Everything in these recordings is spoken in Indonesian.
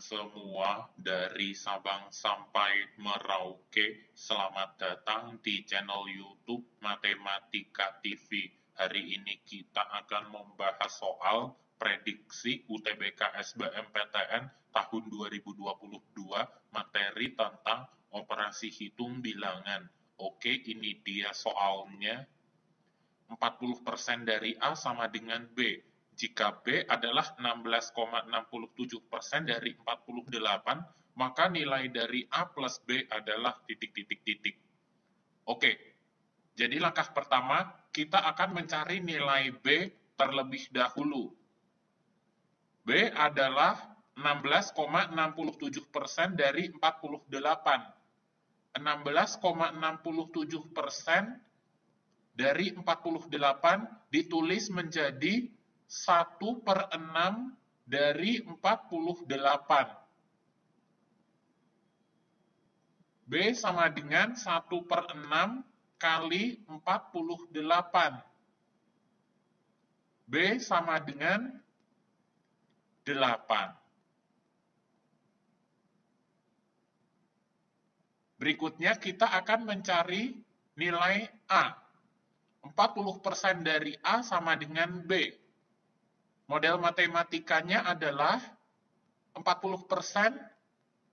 semua dari Sabang sampai Merauke. Selamat datang di channel YouTube Matematika TV. Hari ini kita akan membahas soal prediksi UTBK SBMPTN tahun 2022 materi tentang operasi hitung bilangan. Oke, ini dia soalnya. 40% dari A sama dengan B jika B adalah 16,67% dari 48, maka nilai dari A plus B adalah titik-titik-titik. Oke, jadi langkah pertama, kita akan mencari nilai B terlebih dahulu. B adalah 16,67% dari 48. 16,67% dari 48 ditulis menjadi 1 per 6 dari 48. B sama dengan 1 per 6 kali 48. B sama dengan 8. Berikutnya kita akan mencari nilai A. 40% dari A sama dengan B. Model matematikanya adalah 40%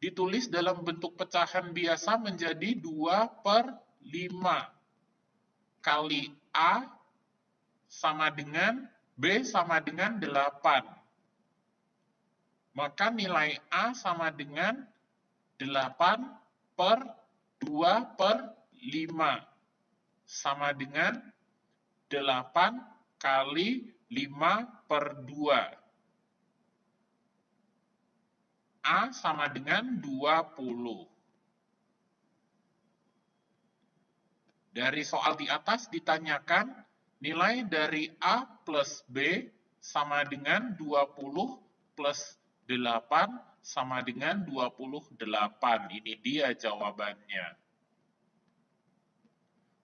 ditulis dalam bentuk pecahan biasa menjadi 2 per 5 kali A sama dengan B sama dengan 8. Maka nilai A sama dengan 8 per 2 per 5 sama dengan 8 kali 5 per 2. A sama dengan 20. Dari soal di atas ditanyakan nilai dari A plus B sama dengan 20 plus 8 sama dengan 28. Ini dia jawabannya.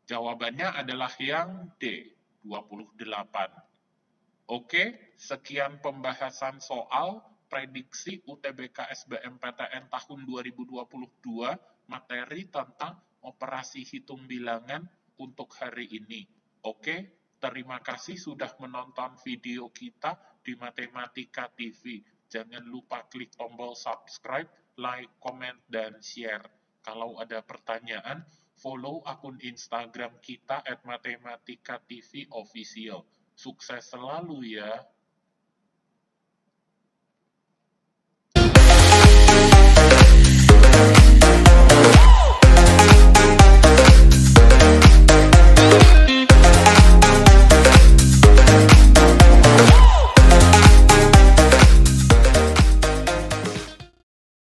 Jawabannya adalah yang D, 28. Oke, sekian pembahasan soal prediksi UTBK SBMPTN tahun 2022 materi tentang operasi hitung bilangan untuk hari ini. Oke, terima kasih sudah menonton video kita di Matematika TV. Jangan lupa klik tombol subscribe, like, comment, dan share. Kalau ada pertanyaan, follow akun Instagram kita at Matematika TV Official. Sukses selalu ya.